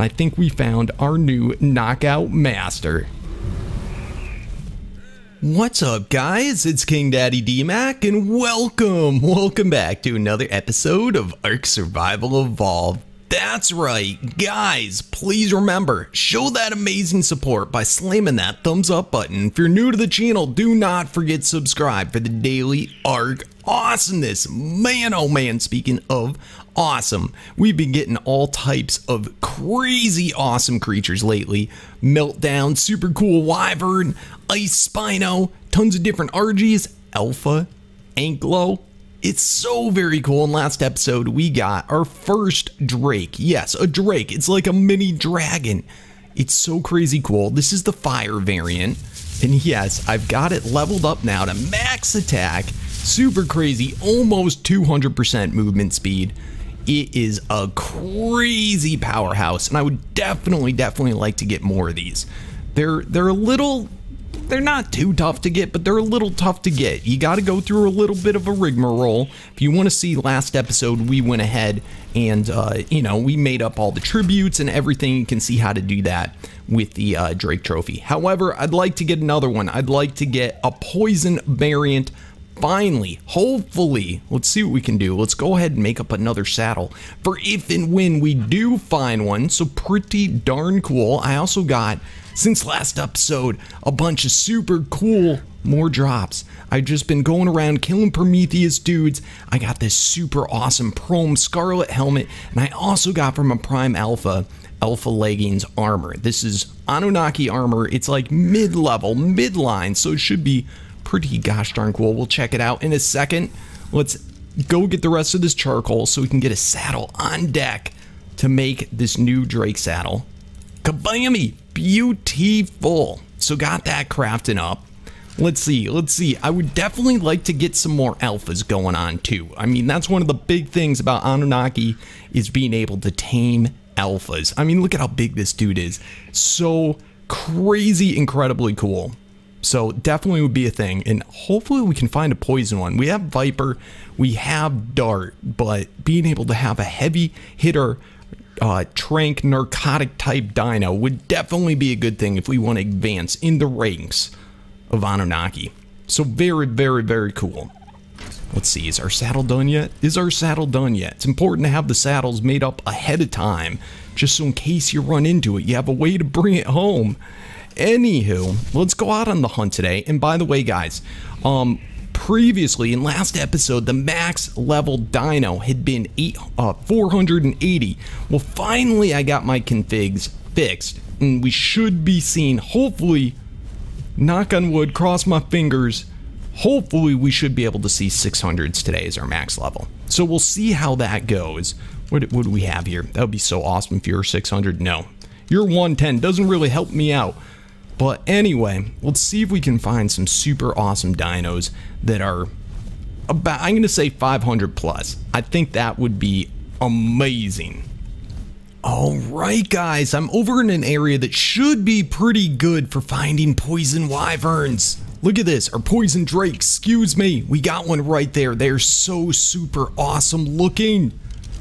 I think we found our new knockout master. What's up, guys? It's King Daddy DMAC, and welcome, welcome back to another episode of Ark Survival Evolved. That's right, guys, please remember, show that amazing support by slamming that thumbs up button. If you're new to the channel, do not forget subscribe for the daily Ark awesomeness. Man, oh man, speaking of awesome, we've been getting all types of crazy awesome creatures lately. Meltdown, super cool Wyvern, Ice Spino, tons of different Argies, Alpha, Anklo. It's so very cool. In last episode, we got our first Drake. Yes, a Drake. It's like a mini dragon. It's so crazy cool. This is the fire variant. And yes, I've got it leveled up now to max attack. Super crazy, almost 200% movement speed. It is a crazy powerhouse, and I would definitely, definitely like to get more of these. They're they're a little they're not too tough to get, but they're a little tough to get. You got to go through a little bit of a rigmarole. If you want to see last episode, we went ahead and, uh, you know, we made up all the tributes and everything. You can see how to do that with the uh, Drake Trophy. However, I'd like to get another one. I'd like to get a poison variant finally, hopefully, let's see what we can do. Let's go ahead and make up another saddle for if and when we do find one. So pretty darn cool. I also got, since last episode, a bunch of super cool more drops. I've just been going around killing Prometheus dudes. I got this super awesome Prome Scarlet helmet, and I also got from a Prime Alpha Alpha Leggings armor. This is Annunaki armor. It's like mid-level, mid-line, so it should be pretty gosh darn cool. We'll check it out in a second. Let's go get the rest of this charcoal so we can get a saddle on deck to make this new Drake saddle. Kabammy! Beautiful. So got that crafting up. Let's see, let's see. I would definitely like to get some more alphas going on too. I mean, that's one of the big things about Annunaki is being able to tame alphas. I mean, look at how big this dude is. So crazy incredibly cool. So definitely would be a thing. And hopefully we can find a poison one. We have Viper, we have Dart, but being able to have a heavy hitter uh, tranq narcotic type dino would definitely be a good thing if we want to advance in the ranks of Annunaki. So very, very, very cool. Let's see, is our saddle done yet? Is our saddle done yet? It's important to have the saddles made up ahead of time, just so in case you run into it, you have a way to bring it home. Anywho, let's go out on the hunt today. And by the way, guys, um, previously in last episode, the max level dino had been eight, uh, 480. Well, finally, I got my configs fixed, and we should be seeing, hopefully, knock on wood, cross my fingers, hopefully we should be able to see 600s today as our max level. So we'll see how that goes. What, what do we have here? That would be so awesome if you're 600. No, you're 110. Doesn't really help me out. But anyway, let's see if we can find some super awesome dinos that are about, I'm going to say 500 plus. I think that would be amazing. Alright guys, I'm over in an area that should be pretty good for finding poison wyverns. Look at this, our poison drake, excuse me. We got one right there. They're so super awesome looking.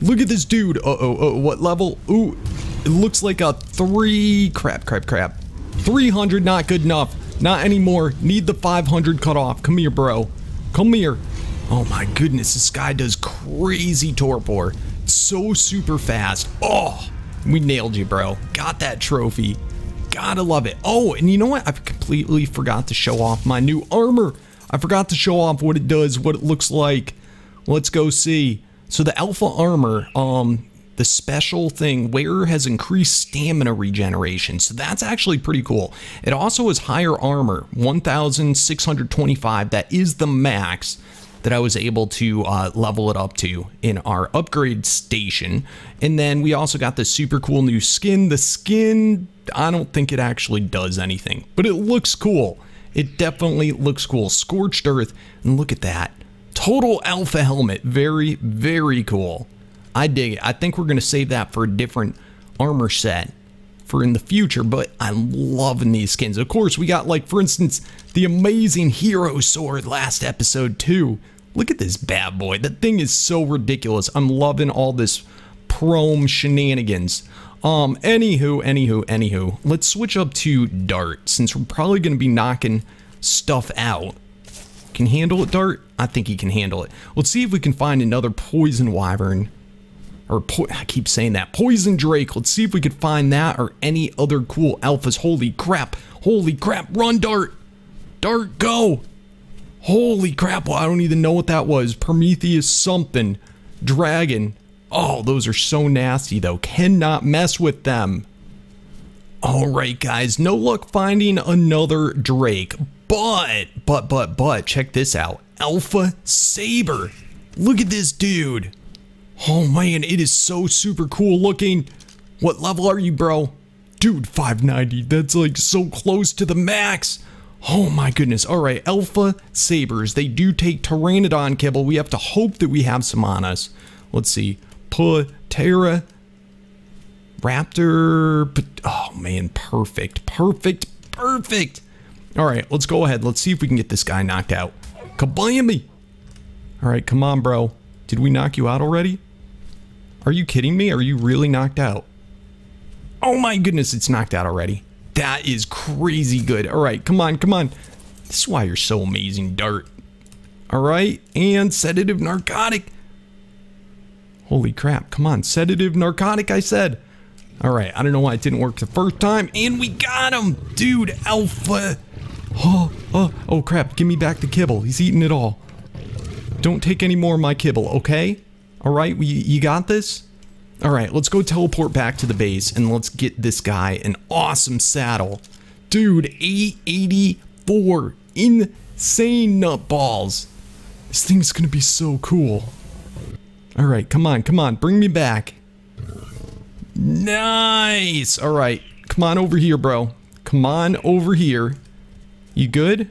Look at this dude. Uh-oh, uh, what level? Ooh, it looks like a three, crap, crap, crap. 300, not good enough. Not anymore. Need the 500 cut off. Come here, bro. Come here. Oh my goodness, this guy does crazy torpor. So super fast. Oh, we nailed you, bro. Got that trophy. Gotta love it. Oh, and you know what? I completely forgot to show off my new armor. I forgot to show off what it does, what it looks like. Let's go see. So the alpha armor, um, the special thing, Wearer has increased stamina regeneration, so that's actually pretty cool. It also has higher armor, 1,625, that is the max that I was able to uh, level it up to in our upgrade station. And then we also got the super cool new skin. The skin, I don't think it actually does anything, but it looks cool. It definitely looks cool. Scorched Earth, and look at that. Total Alpha Helmet, very, very cool. I dig it. I think we're going to save that for a different armor set for in the future, but I'm loving these skins. Of course, we got like, for instance, the amazing hero sword last episode too. Look at this bad boy. That thing is so ridiculous. I'm loving all this Prome shenanigans. Um, anywho, anywho, anywho, let's switch up to Dart since we're probably going to be knocking stuff out. Can handle it, Dart? I think he can handle it. Let's see if we can find another Poison Wyvern. Or, I keep saying that. Poison Drake. Let's see if we can find that or any other cool alphas. Holy crap. Holy crap. Run, Dart. Dart, go. Holy crap. Well, I don't even know what that was. Prometheus something. Dragon. Oh, those are so nasty, though. Cannot mess with them. Alright, guys. No luck finding another Drake. But, but, but, but, check this out. Alpha Saber. Look at this dude. Oh man, it is so super cool looking. What level are you, bro? Dude, 590. That's like so close to the max. Oh my goodness. All right, Alpha Sabers. They do take Pteranodon kibble. We have to hope that we have some on us. Let's see. Patera. Raptor. Oh man, perfect. Perfect. Perfect. All right, let's go ahead. Let's see if we can get this guy knocked out. Kablammy! All right, come on, bro. Did we knock you out already? Are you kidding me? Are you really knocked out? Oh my goodness, it's knocked out already. That is crazy good. All right, come on, come on. This is why you're so amazing, Dart. All right, and sedative narcotic. Holy crap, come on, sedative narcotic, I said. All right, I don't know why it didn't work the first time, and we got him, dude, alpha. Oh, oh, oh crap, give me back the kibble. He's eating it all. Don't take any more of my kibble, okay? All right, we, you got this? All right, let's go teleport back to the base and let's get this guy an awesome saddle. Dude, 884. Insane nutballs. This thing's gonna be so cool. All right, come on, come on, bring me back. Nice. All right, come on over here, bro. Come on over here. You good?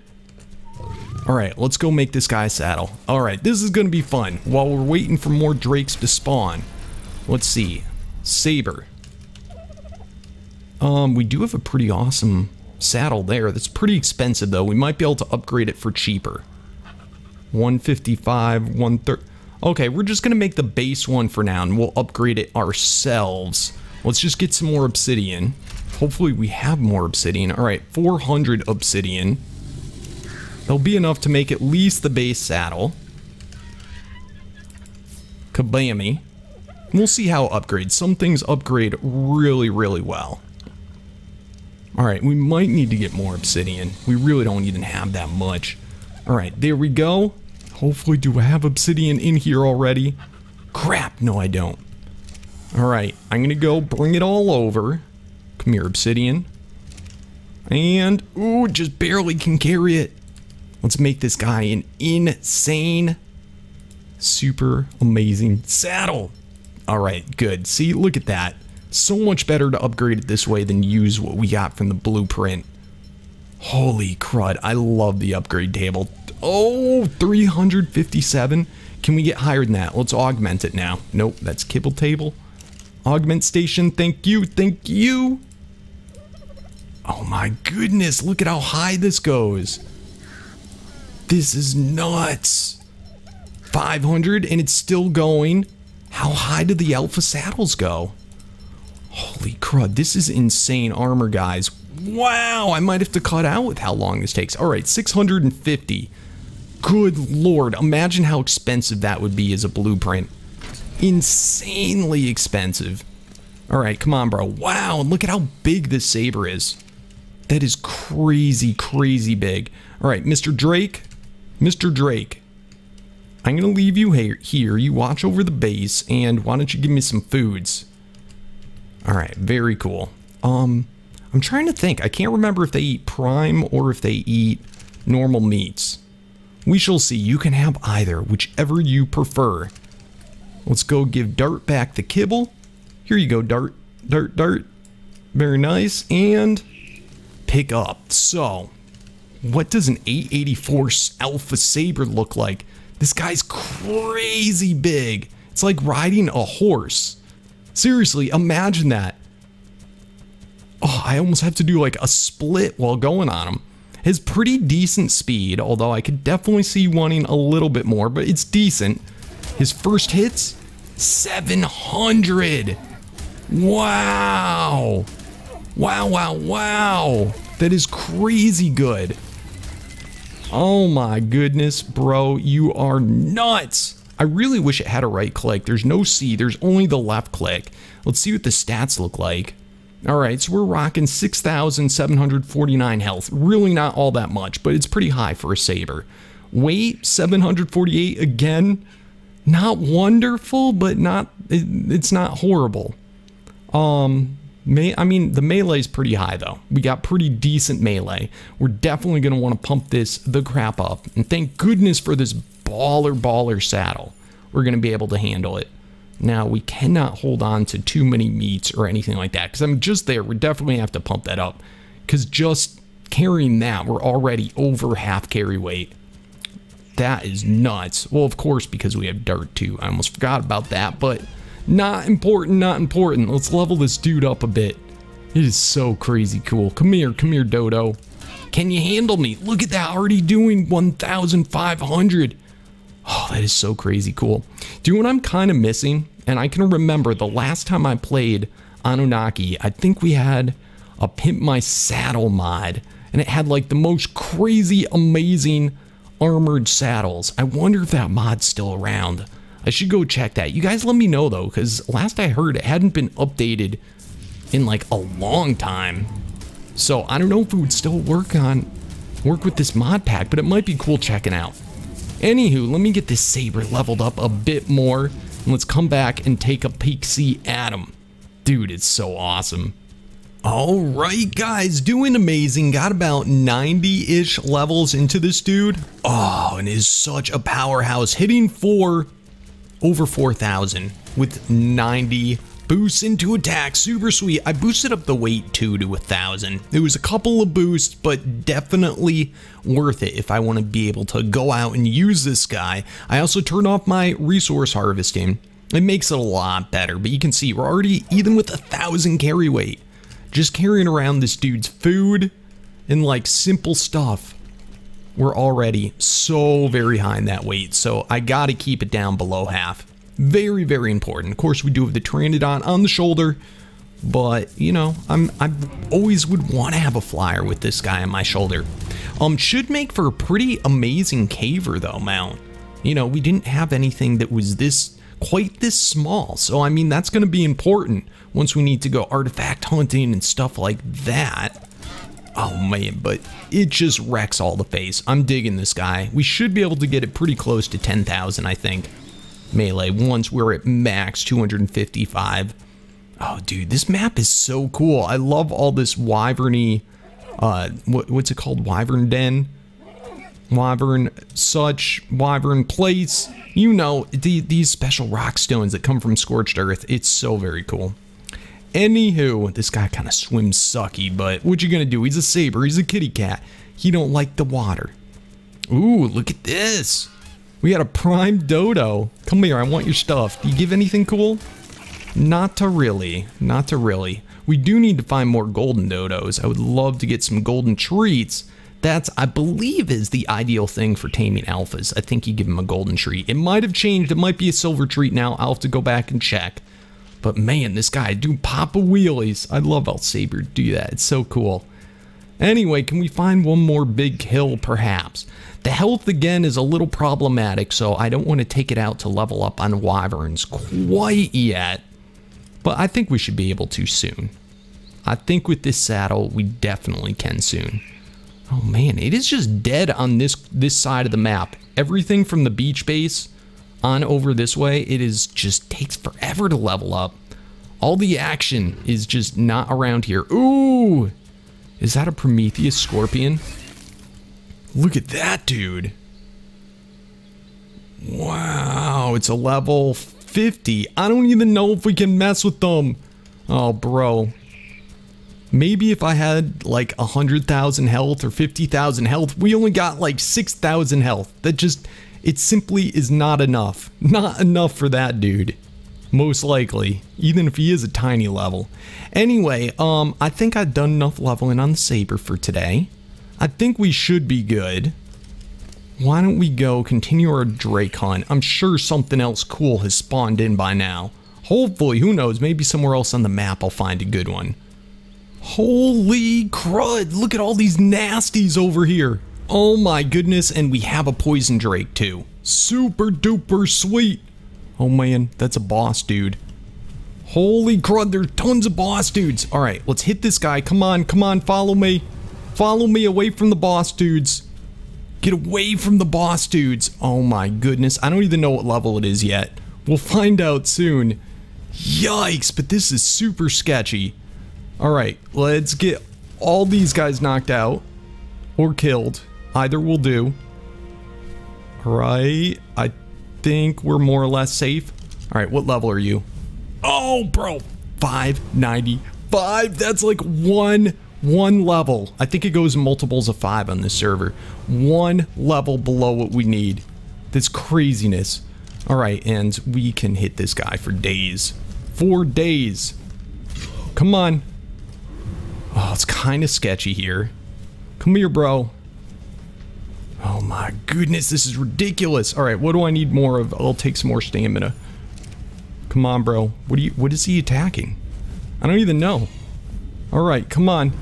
All right, let's go make this guy saddle. All right, this is gonna be fun while we're waiting for more drakes to spawn. Let's see. Saber. Um, we do have a pretty awesome saddle there. That's pretty expensive though. We might be able to upgrade it for cheaper. 155, 130. Okay, we're just gonna make the base one for now and we'll upgrade it ourselves. Let's just get some more obsidian. Hopefully we have more obsidian. All right, 400 obsidian. That'll be enough to make at least the base saddle. Kabammy. We'll see how upgrades. Some things upgrade really, really well. Alright, we might need to get more obsidian. We really don't even have that much. Alright, there we go. Hopefully, do I have obsidian in here already? Crap, no I don't. Alright, I'm gonna go bring it all over. Come here, Obsidian. And, ooh, just barely can carry it. Let's make this guy an insane, super amazing saddle. All right, good. See, look at that. So much better to upgrade it this way than use what we got from the blueprint. Holy crud, I love the upgrade table. Oh, 357. Can we get higher than that? Let's augment it now. Nope, that's kibble table. Augment station, thank you, thank you. Oh my goodness, look at how high this goes. This is nuts. 500 and it's still going. How high do the alpha saddles go? Holy crud, this is insane armor, guys. Wow, I might have to cut out with how long this takes. All right, 650. Good lord, imagine how expensive that would be as a blueprint. Insanely expensive. All right, come on, bro. Wow, and look at how big this saber is. That is crazy, crazy big. All right, Mr. Drake. Mr. Drake. I'm going to leave you here. You watch over the base, and why don't you give me some foods? All right, very cool. Um, I'm trying to think. I can't remember if they eat prime or if they eat normal meats. We shall see. You can have either, whichever you prefer. Let's go give Dart back the kibble. Here you go, Dart. Dart, Dart. Very nice. And pick up. So, what does an 884 Alpha Saber look like? This guy's crazy big. It's like riding a horse. Seriously, imagine that. Oh, I almost have to do like a split while going on him. His pretty decent speed, although I could definitely see wanting a little bit more, but it's decent. His first hits, 700. Wow. Wow, wow, wow. That is crazy good. Oh my goodness, bro. You are nuts. I really wish it had a right click. There's no C. There's only the left click. Let's see what the stats look like. All right, so we're rocking 6,749 health. Really not all that much, but it's pretty high for a Saber. Weight, 748 again. Not wonderful, but not it, it's not horrible. Um, may, I mean, the melee is pretty high, though. We got pretty decent melee. We're definitely going to want to pump this the crap up. And thank goodness for this baller baller saddle. We're going to be able to handle it. Now, we cannot hold on to too many meats or anything like that because I'm just there. We definitely have to pump that up because just carrying that, we're already over half carry weight. That is nuts. Well, of course, because we have Dart too. I almost forgot about that, but not important, not important. Let's level this dude up a bit. It is so crazy cool. Come here, come here, Dodo. Can you handle me? Look at that, already doing 1,500. Oh, that is so crazy cool. Do you know what I'm kind of missing? And I can remember the last time I played Annunaki, I think we had a Pimp My Saddle mod. And it had like the most crazy, amazing armored saddles. I wonder if that mod's still around. I should go check that. You guys let me know though, because last I heard it hadn't been updated in like a long time. So I don't know if it would still work on work with this mod pack, but it might be cool checking out. Anywho, let me get this saber leveled up a bit more. And let's come back and take a peek see at him. Dude, it's so awesome. All right, guys, doing amazing. Got about 90-ish levels into this dude. Oh, and is such a powerhouse. Hitting four over 4,000 with 90 boosts into attack. Super sweet. I boosted up the weight too to a 1,000. It was a couple of boosts, but definitely worth it if I want to be able to go out and use this guy. I also turned off my resource harvesting. It makes it a lot better, but you can see we're already even with a 1,000 carry weight. Just carrying around this dude's food and like simple stuff we're already so very high in that weight, so I gotta keep it down below half. Very, very important. Of course, we do have the Pteranodon on the shoulder, but you know, I'm I always would want to have a flyer with this guy on my shoulder. Um, should make for a pretty amazing caver though, mount. You know, we didn't have anything that was this quite this small, so I mean that's going to be important once we need to go artifact hunting and stuff like that. Oh man, but it just wrecks all the face. I'm digging this guy. We should be able to get it pretty close to 10,000, I think. Melee, once we're at max 255. Oh, dude, this map is so cool. I love all this wyverny, uh, what, what's it called? Wyvern Den? Wyvern such, Wyvern place. You know, the, these special rock stones that come from Scorched Earth. It's so very cool. Anywho, this guy kind of swims sucky, but what you gonna do? He's a saber, he's a kitty cat. He don't like the water. Ooh, look at this. We got a prime dodo. Come here, I want your stuff. Do you give anything cool? Not to really, not to really. We do need to find more golden dodos. I would love to get some golden treats. That's, I believe, is the ideal thing for taming alphas. I think you give them a golden treat. It might have changed. It might be a silver treat now. I'll have to go back and check. But man, this guy do papa wheelies. I love how Saber do that. It's so cool. Anyway, can we find one more big hill perhaps? The health again is a little problematic, so I don't want to take it out to level up on wyverns quite yet. But I think we should be able to soon. I think with this saddle, we definitely can soon. Oh man, it is just dead on this this side of the map. Everything from the beach base on over this way, it is just takes forever to level up. All the action is just not around here. Ooh! Is that a Prometheus Scorpion? Look at that, dude. Wow, it's a level 50. I don't even know if we can mess with them. Oh, bro. Maybe if I had like 100,000 health or 50,000 health, we only got like 6,000 health. That just it simply is not enough. Not enough for that dude. Most likely, even if he is a tiny level. Anyway, um, I think I've done enough leveling on the Saber for today. I think we should be good. Why don't we go continue our Drake hunt? I'm sure something else cool has spawned in by now. Hopefully, who knows, maybe somewhere else on the map I'll find a good one. Holy crud, look at all these nasties over here. Oh my goodness, and we have a poison drake too. Super duper sweet. Oh man, that's a boss dude. Holy crud, there's tons of boss dudes. All right, let's hit this guy. Come on, come on, follow me. Follow me away from the boss dudes. Get away from the boss dudes. Oh my goodness, I don't even know what level it is yet. We'll find out soon. Yikes, but this is super sketchy. All right, let's get all these guys knocked out or killed. Either will do. All right, I think we're more or less safe. All right, what level are you? Oh, bro, 595. That's like one one level. I think it goes multiples of five on this server. One level below what we need. That's craziness. All right, and we can hit this guy for days. Four days. Come on. Oh, it's kind of sketchy here. Come here, bro. Oh my goodness, this is ridiculous. All right, what do I need more of? I'll take some more stamina. Come on, bro. What do you? What is he attacking? I don't even know. All right, come on.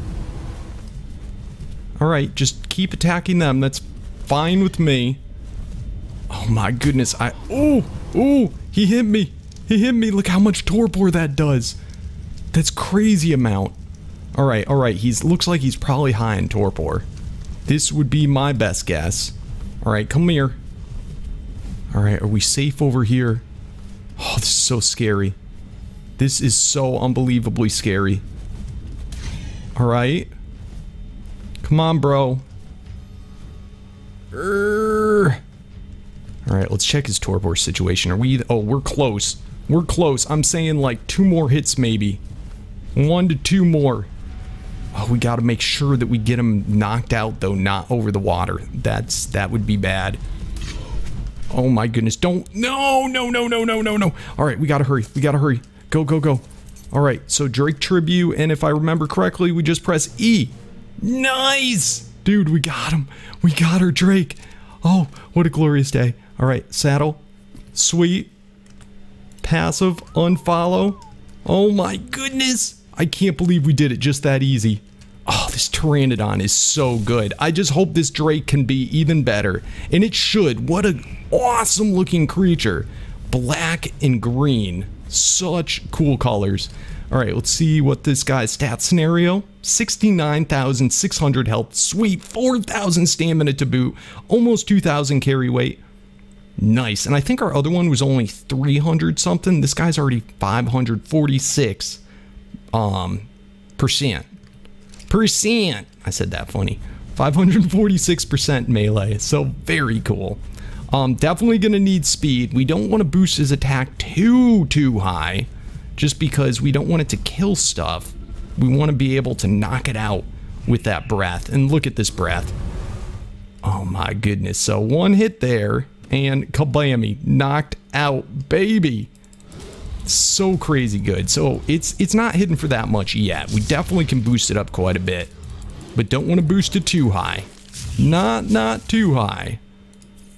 All right, just keep attacking them. That's fine with me. Oh my goodness, I- Oh! Oh! He hit me! He hit me! Look how much torpor that does! That's crazy amount. Alright, alright, he's- looks like he's probably high in torpor. This would be my best guess. Alright, come here. Alright, are we safe over here? Oh, this is so scary. This is so unbelievably scary. Alright. Come on, bro. Urgh. All right, let's check his torpor situation. Are we? Oh, we're close. We're close. I'm saying like two more hits, maybe. One to two more. Oh, we got to make sure that we get him knocked out, though, not over the water. That's that would be bad. Oh my goodness! Don't! No! No! No! No! No! No! No! All right, we gotta hurry. We gotta hurry. Go! Go! Go! All right. So Drake tribute, and if I remember correctly, we just press E. Nice, dude. We got him. We got her, Drake. Oh, what a glorious day. All right, saddle. Sweet. Passive. Unfollow. Oh my goodness. I can't believe we did it just that easy. Oh, this Pteranodon is so good. I just hope this Drake can be even better. And it should. What an awesome looking creature. Black and green. Such cool colors. All right, let's see what this guy's stat scenario. 69,600 health. Sweet. 4,000 stamina to boot. Almost 2,000 carry weight. Nice. And I think our other one was only 300 something. This guy's already 546 um percent. Percent. I said that funny. 546% melee. So very cool. Um definitely going to need speed. We don't want to boost his attack too too high just because we don't want it to kill stuff. We want to be able to knock it out with that breath. And look at this breath. Oh my goodness. So one hit there and kablammy knocked out baby so crazy good. So it's it's not hidden for that much yet. We definitely can boost it up quite a bit but don't want to boost it too high. Not not too high.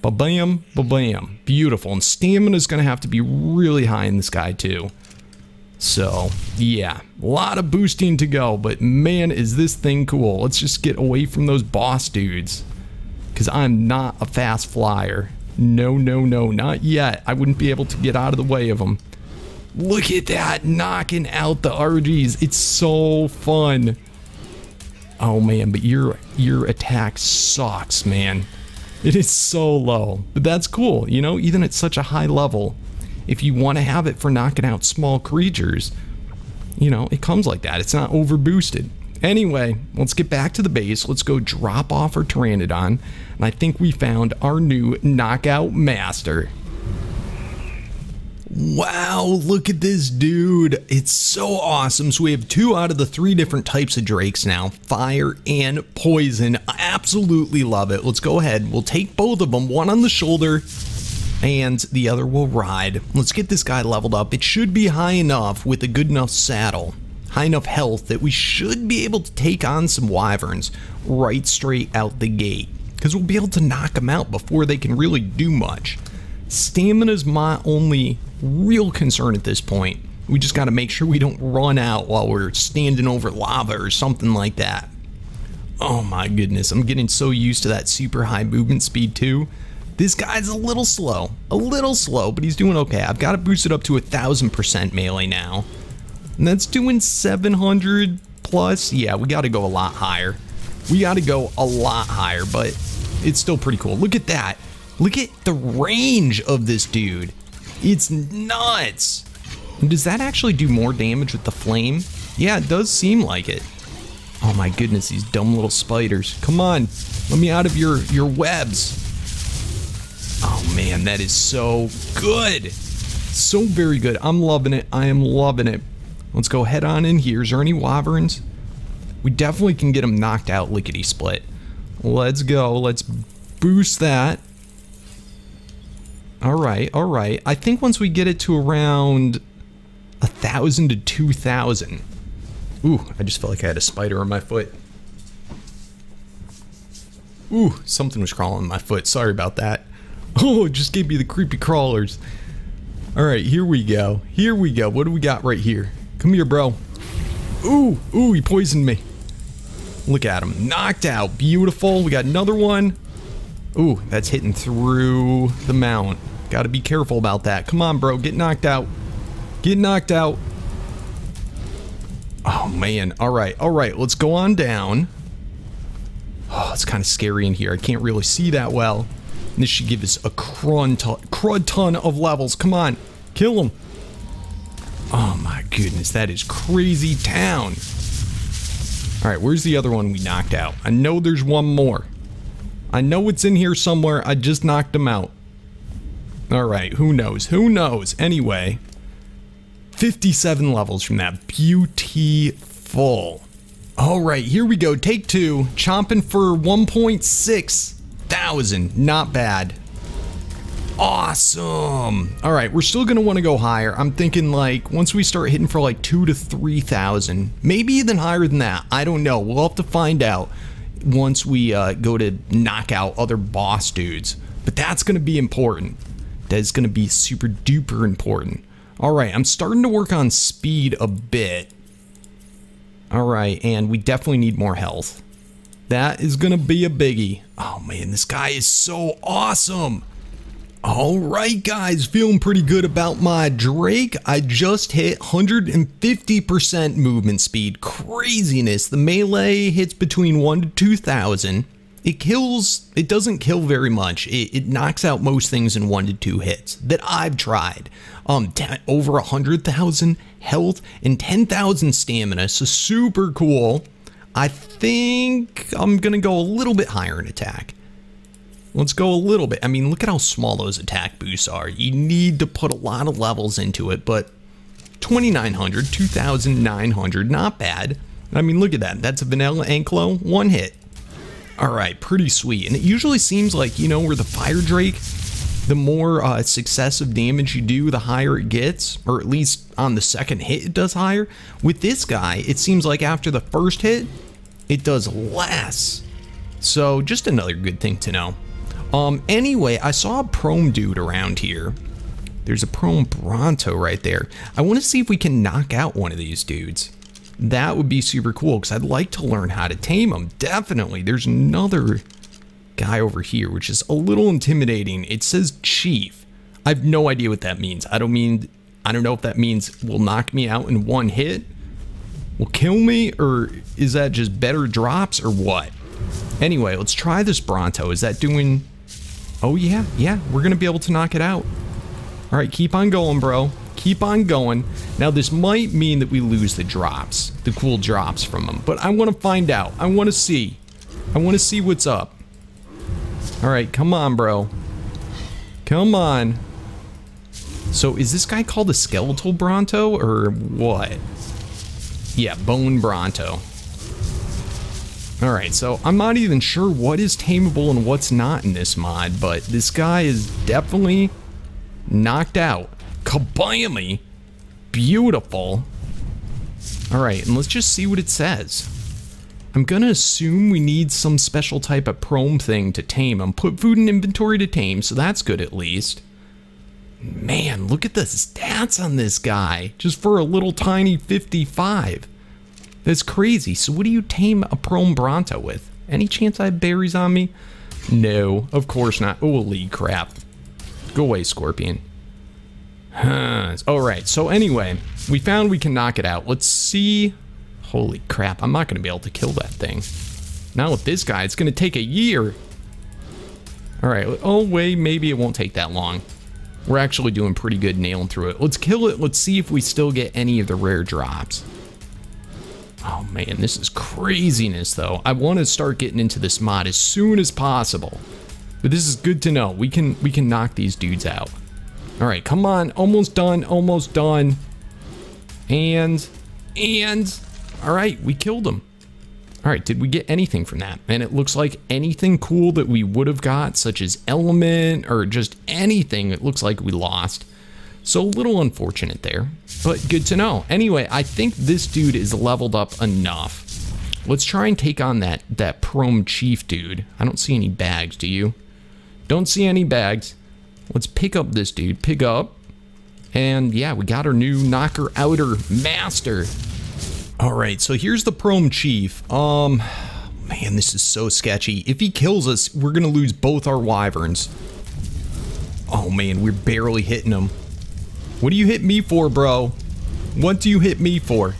Ba bam ba bam beautiful. And stamina is gonna have to be really high in this guy too. So yeah a lot of boosting to go but man is this thing cool. Let's just get away from those boss dudes because i'm not a fast flyer. No, no, no, not yet. I wouldn't be able to get out of the way of them. Look at that, knocking out the Argies. It's so fun. Oh man, but your your attack sucks, man. It is so low, but that's cool. You know, even at such a high level, if you want to have it for knocking out small creatures, you know, it comes like that. It's not over boosted. Anyway, let's get back to the base. Let's go drop off our Pteranodon. And I think we found our new knockout master. Wow, look at this dude. It's so awesome. So we have two out of the three different types of drakes now, fire and poison. I absolutely love it. Let's go ahead. We'll take both of them, one on the shoulder and the other will ride. Let's get this guy leveled up. It should be high enough with a good enough saddle, high enough health that we should be able to take on some wyverns right straight out the gate because we'll be able to knock them out before they can really do much. Stamina's my only real concern at this point. We just got to make sure we don't run out while we're standing over lava or something like that. Oh my goodness, I'm getting so used to that super high movement speed too. This guy's a little slow, a little slow, but he's doing okay. I've got to boost it up to a thousand percent melee now. And that's doing 700 plus. Yeah, we got to go a lot higher. We got to go a lot higher, but it's still pretty cool. Look at that. Look at the range of this dude. It's nuts. Does that actually do more damage with the flame? Yeah, it does seem like it. Oh my goodness, these dumb little spiders. Come on, let me out of your, your webs. Oh man, that is so good. So very good. I'm loving it. I am loving it. Let's go head on in here. Is there any wyverns? We definitely can get them knocked out lickety split. Let's go. Let's boost that. All right, all right. I think once we get it to around a thousand to two thousand. Ooh, I just felt like I had a spider on my foot. Ooh, something was crawling on my foot. Sorry about that. Oh, it just gave me the creepy crawlers. All right, here we go. Here we go. What do we got right here? Come here, bro. Ooh, ooh, he poisoned me. Look at him. Knocked out. Beautiful. We got another one. Ooh, that's hitting through the mount. Got to be careful about that. Come on, bro. Get knocked out. Get knocked out. Oh, man. All right. All right. Let's go on down. Oh, it's kind of scary in here. I can't really see that well. This should give us a crud ton, crud ton of levels. Come on. Kill him. Oh, my goodness. That is crazy town. All right. Where's the other one we knocked out? I know there's one more. I know it's in here somewhere. I just knocked him out. All right. Who knows? Who knows? Anyway. 57 levels from that. Beautiful. All right, here we go. Take two. Chomping for 1.6 thousand. Not bad. Awesome. All right, we're still gonna want to go higher. I'm thinking like once we start hitting for like two to three thousand, maybe even higher than that. I don't know. We'll have to find out once we uh, go to knock out other boss dudes. But that's gonna be important. That's gonna be super duper important. All right, I'm starting to work on speed a bit. All right, and we definitely need more health. That is going to be a biggie. Oh man, this guy is so awesome. All right, guys, feeling pretty good about my Drake. I just hit 150% movement speed. Craziness. The melee hits between 1 to 2,000. It kills, it doesn't kill very much. It, it, knocks out most things in 1 to 2 hits that I've tried. Um, over 100,000 health and 10,000 stamina, so super cool. I think I'm going to go a little bit higher in attack. Let's go a little bit. I mean, look at how small those attack boosts are. You need to put a lot of levels into it, but 2,900, 2,900, not bad. I mean, look at that. That's a vanilla Anklo, one hit. All right, pretty sweet. And it usually seems like, you know, where the Fire Drake, the more uh, successive damage you do, the higher it gets, or at least on the second hit it does higher. With this guy, it seems like after the first hit, it does less. So just another good thing to know. Um, anyway, I saw a Prome dude around here. There's a Prome Bronto right there. I want to see if we can knock out one of these dudes. That would be super cool because I'd like to learn how to tame them. Definitely. There's another guy over here, which is a little intimidating. It says Chief. I have no idea what that means. I don't mean, I don't know if that means will knock me out in one hit, will kill me, or is that just better drops or what? Anyway, let's try this Bronto. Is that doing Oh yeah, yeah, we're gonna be able to knock it out. All right, keep on going, bro. Keep on going. Now, this might mean that we lose the drops, the cool drops from them, but I want to find out. I want to see. I want to see what's up. All right, come on, bro. Come on. So, is this guy called a skeletal Bronto, or what? Yeah, Bone Bronto. Alright, so I'm not even sure what is tameable and what's not in this mod, but this guy is definitely knocked out. Kabammy! Beautiful. Alright, and let's just see what it says. I'm gonna assume we need some special type of prome thing to tame him. Put food in inventory to tame, so that's good at least. Man, look at the stats on this guy. Just for a little tiny 55. That's crazy. So what do you tame a Prome Bronto with? Any chance I have berries on me? No, of course not. Holy crap. Go away, Scorpion. Huh. All right, so anyway, we found we can knock it out. Let's see. Holy crap, I'm not going to be able to kill that thing. Now with this guy, it's going to take a year. All right, oh wait, maybe it won't take that long. We're actually doing pretty good nailing through it. Let's kill it. Let's see if we still get any of the rare drops. Oh man, this is craziness though. I want to start getting into this mod as soon as possible. But this is good to know. We can we can knock these dudes out. All right, come on. Almost done. Almost done. And and all right, we killed him. All right, did we get anything from that? And it looks like anything cool that we would have got, such as element or just anything, it looks like we lost. So a little unfortunate there, but good to know. Anyway, I think this dude is leveled up enough. Let's try and take on that, that Prome Chief dude. I don't see any bags, do you? Don't see any bags. Let's pick up this dude. Pick up. And yeah, we got our new knocker outer master. All right, so here's the Prome Chief. Um, man, this is so sketchy. If he kills us, we're gonna lose both our wyverns. Oh man, we're barely hitting him. What do you hit me for, bro? What do you hit me for?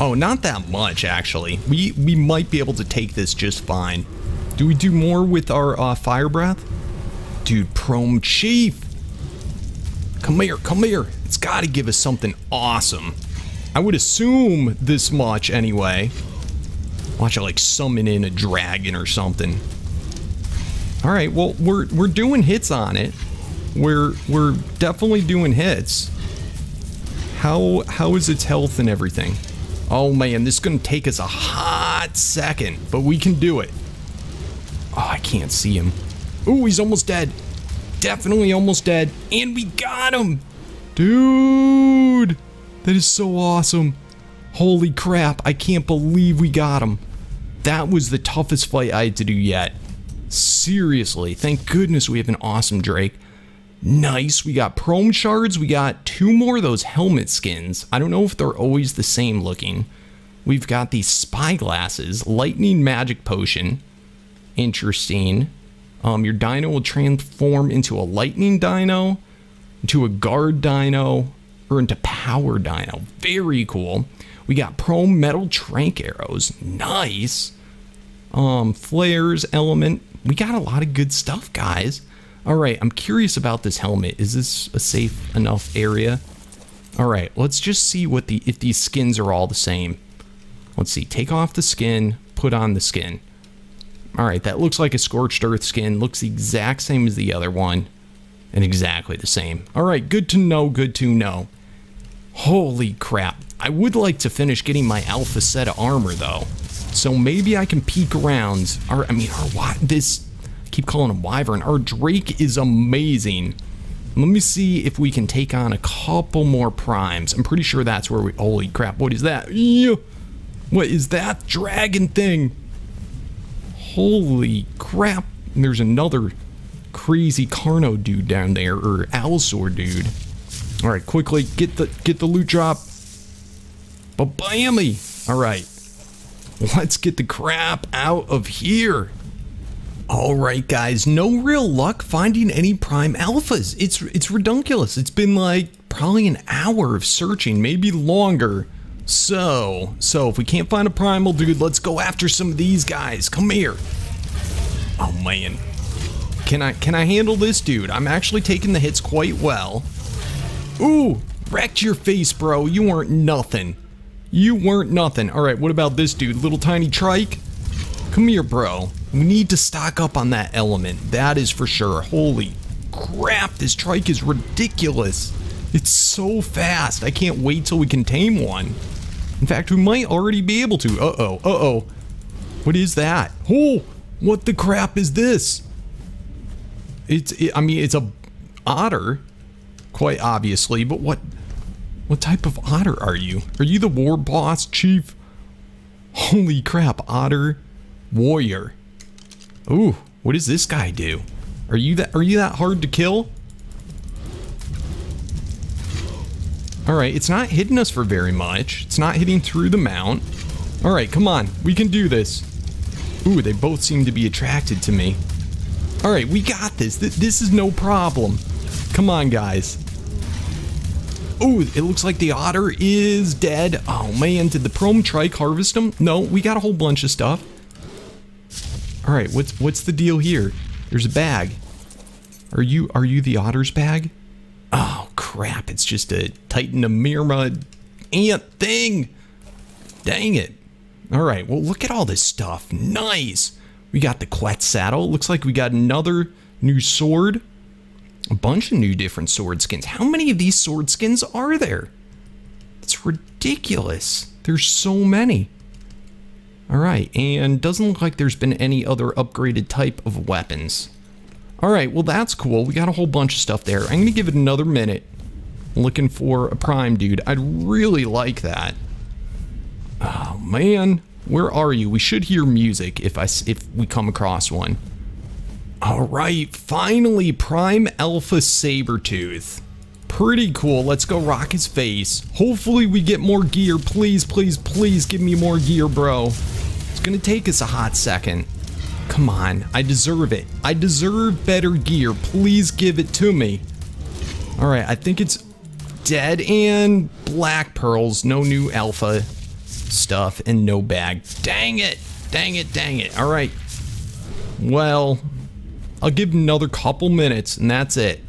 Oh, not that much, actually. We we might be able to take this just fine. Do we do more with our uh, fire breath? Dude, Prome Chief! Come here, come here. It's gotta give us something awesome. I would assume this much, anyway. Watch it, like, summon in a dragon or something. Alright, well, we're, we're doing hits on it we're we're definitely doing hits. How how is its health and everything? Oh man, this is gonna take us a hot second, but we can do it. Oh, I can't see him. Ooh, he's almost dead. Definitely almost dead. And we got him! Dude! That is so awesome. Holy crap, I can't believe we got him. That was the toughest fight I had to do yet. Seriously, thank goodness we have an awesome Drake. Nice. We got Prome Shards. We got two more of those helmet skins. I don't know if they're always the same looking. We've got these spy glasses. Lightning Magic Potion. Interesting. Um, your dino will transform into a lightning dino, into a guard dino, or into power dino. Very cool. We got Prome Metal Tranq Arrows. Nice. Um, flares, element. We got a lot of good stuff, guys. All right, I'm curious about this helmet. Is this a safe enough area? All right, let's just see what the if these skins are all the same. Let's see, take off the skin, put on the skin. All right, that looks like a Scorched Earth skin. Looks the exact same as the other one. And exactly the same. All right, good to know, good to know. Holy crap. I would like to finish getting my alpha set of armor, though. So maybe I can peek around. Our, I mean, our, this keep calling him Wyvern. Our Drake is amazing. Let me see if we can take on a couple more primes. I'm pretty sure that's where we... Holy crap, what is that? What is that dragon thing? Holy crap. There's another crazy Carno dude down there, or Allosaur dude. Alright, quickly, get the get the loot drop. Ba-bammy! Alright. Let's get the crap out of here. Alright guys, no real luck finding any prime alphas. It's it's redunculous. It's been like probably an hour of searching, maybe longer. So, so if we can't find a primal dude, let's go after some of these guys. Come here. Oh man. Can I can I handle this dude? I'm actually taking the hits quite well. Ooh, wrecked your face, bro. You weren't nothing. You weren't nothing. Alright, what about this dude? Little tiny trike? Come here, bro. We need to stock up on that element. That is for sure. Holy crap, this trike is ridiculous. It's so fast. I can't wait till we can tame one. In fact, we might already be able to. Uh-oh, uh-oh. What is that? Oh, what the crap is this? It's, it, I mean, it's a otter, quite obviously, but what, what type of otter are you? Are you the war boss, chief? Holy crap, otter warrior. Ooh, what does this guy do? Are you that are you that hard to kill? All right, it's not hitting us for very much. It's not hitting through the mount. All right, come on. We can do this. Ooh, they both seem to be attracted to me. All right, we got this. Th this is no problem. Come on, guys. Ooh, it looks like the otter is dead. Oh, man, did the Prome trike harvest him? No, we got a whole bunch of stuff. All right, what's what's the deal here? There's a bag. Are you are you the otter's bag? Crap. It's just a Titan Titanomyrma ant thing. Dang it. All right, well, look at all this stuff. Nice. We got the Quetzalcoatl. Looks like we got another new sword. A bunch of new different sword skins. How many of these sword skins are there? It's ridiculous. There's so many. All right, and doesn't look like there's been any other upgraded type of weapons. All right, well, that's cool. We got a whole bunch of stuff there. I'm going to give it another minute. Looking for a Prome dude. I'd really like that. Oh, man. Where are you? We should hear music if I if we come across one. All right, finally, Prome Alpha Sabretooth. Pretty cool. Let's go rock his face. Hopefully we get more gear. Please, please, please give me more gear, bro. It's gonna take us a hot second. Come on, I deserve it. I deserve better gear. Please give it to me. All right, I think it's dead and black pearls. No new alpha stuff and no bag. Dang it. Dang it, dang it. All right. Well, I'll give another couple minutes and that's it.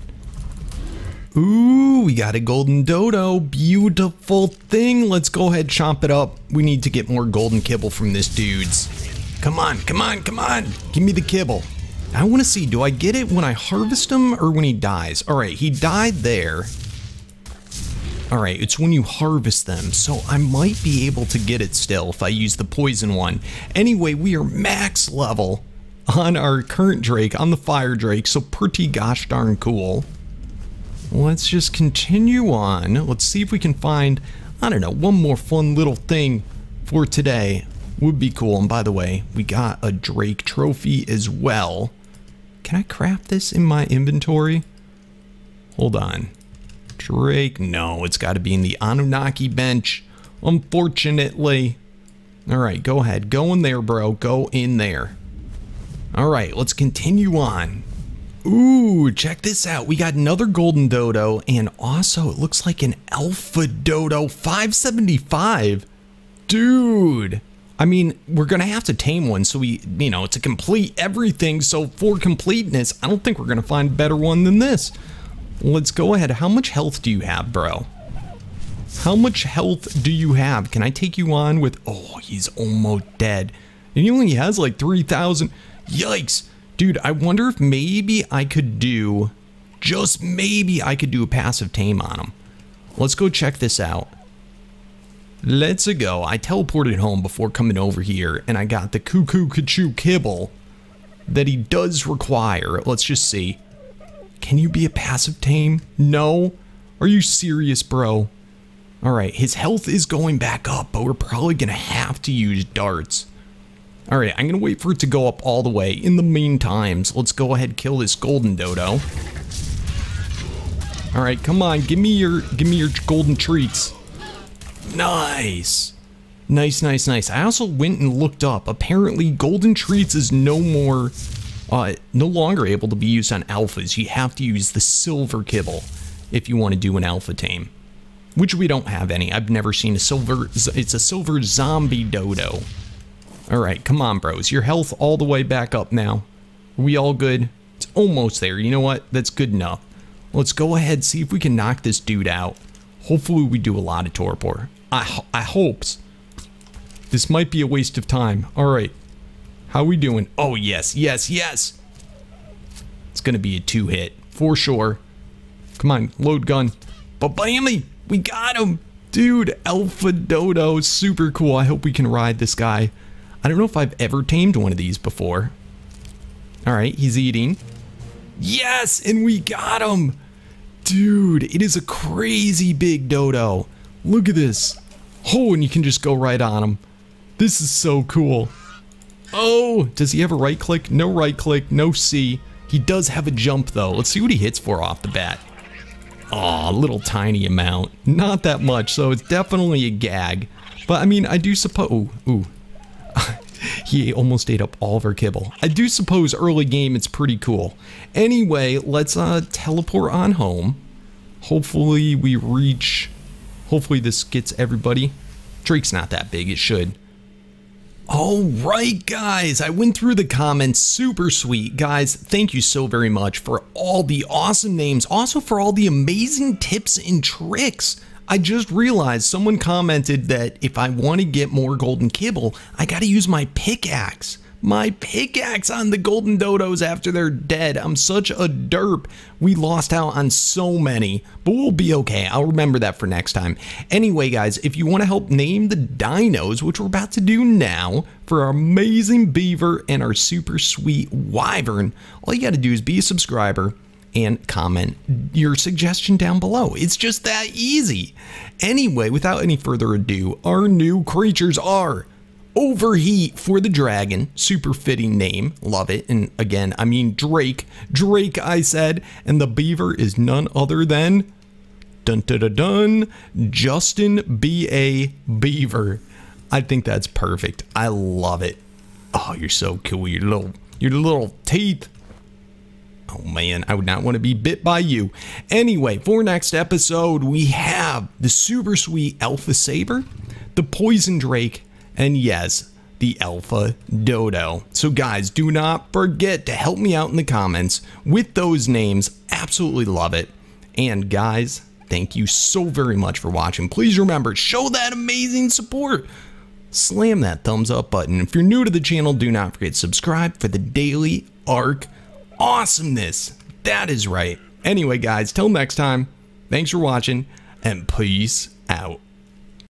Ooh, we got a golden dodo. Beautiful thing. Let's go ahead chomp it up. We need to get more golden kibble from this dude's. Come on, come on, come on. Give me the kibble. I want to see, do I get it when I harvest him or when he dies? All right, he died there. All right, it's when you harvest them, so I might be able to get it still if I use the poison one. Anyway, we are max level on our current Drake, on the Fire Drake, so pretty gosh darn cool. Let's just continue on. Let's see if we can find, I don't know, one more fun little thing for today. Would be cool. And by the way, we got a Drake trophy as well. Can I craft this in my inventory? Hold on. Drake. No, it's got to be in the Annunaki bench. Unfortunately. All right, go ahead. Go in there, bro. Go in there. All right, let's continue on. Ooh, check this out. We got another golden dodo, and also it looks like an alpha dodo 575. Dude. I mean, we're going to have to tame one, so we, you know, to complete everything. So for completeness, I don't think we're going to find a better one than this. Let's go ahead. How much health do you have, bro? How much health do you have? Can I take you on with... Oh, he's almost dead. And he only has like 3,000. Yikes. Dude, I wonder if maybe I could do... Just maybe I could do a passive tame on him. Let's go check this out. Let's go. I teleported home before coming over here, and I got the Cuckoo Kachoo Kibble that he does require. Let's just see. Can you be a passive tame? No? Are you serious, bro? Alright, his health is going back up, but we're probably going to have to use darts. Alright, I'm going to wait for it to go up all the way. In the meantime, let's go ahead kill this golden dodo. Alright, come on, give me your give me your golden treats. Nice. Nice, nice, nice. I also went and looked up. Apparently, golden treats is no more uh, no longer able to be used on alphas. You have to use the silver kibble if you want to do an alpha tame, which we don't have any. I've never seen a silver, it's a silver zombie dodo. All right, come on, bros. Your health all the way back up now. Are we all good? It's almost there. You know what? That's good enough. Let's go ahead, see if we can knock this dude out. Hopefully we do a lot of torpor. I, I hopes. This might be a waste of time. All right, how we doing? Oh, yes, yes, yes. It's going to be a two hit for sure. Come on, load gun. But bammy, we got him. Dude, Alpha Dodo, super cool. I hope we can ride this guy. I don't know if I've ever tamed one of these before. All right, he's eating. Yes, and we got him. Dude, it is a crazy big dodo. Look at this. Oh, and you can just go right on him. This is so cool. Oh, does he have a right click? No right click, no C. He does have a jump though. Let's see what he hits for off the bat. Aw, a little tiny amount. Not that much, so it's definitely a gag. But I mean, I do suppose. Ooh, ooh. he almost ate up all of our kibble. I do suppose early game it's pretty cool. Anyway, let's uh, teleport on home. Hopefully we reach. Hopefully this gets everybody. Drake's not that big. It should. All right, guys, I went through the comments. Super sweet. Guys, thank you so very much for all the awesome names. Also, for all the amazing tips and tricks. I just realized someone commented that if I want to get more golden kibble, I got to use my pickaxe my pickaxe on the golden dodos after they're dead. I'm such a derp. We lost out on so many, but we'll be okay. I'll remember that for next time. Anyway, guys, if you want to help name the dinos, which we're about to do now, for our amazing beaver and our super sweet wyvern, all you got to do is be a subscriber and comment your suggestion down below. It's just that easy. Anyway, without any further ado, our new creatures are Overheat for the dragon, super fitting name, love it. And again, I mean Drake, Drake, I said, and the beaver is none other than dun dun dun dun Justin B A Beaver. I think that's perfect. I love it. Oh, you're so cool. Your little, your little teeth. Oh man, I would not want to be bit by you. Anyway, for next episode, we have the super sweet Alpha Saber, the Poison Drake, and yes, the Alpha Dodo. So guys, do not forget to help me out in the comments with those names. Absolutely love it. And guys, thank you so very much for watching. Please remember, show that amazing support. Slam that thumbs up button. If you're new to the channel, do not forget to subscribe for the daily Ark awesomeness. That is right. Anyway, guys, till next time, thanks for watching and peace out.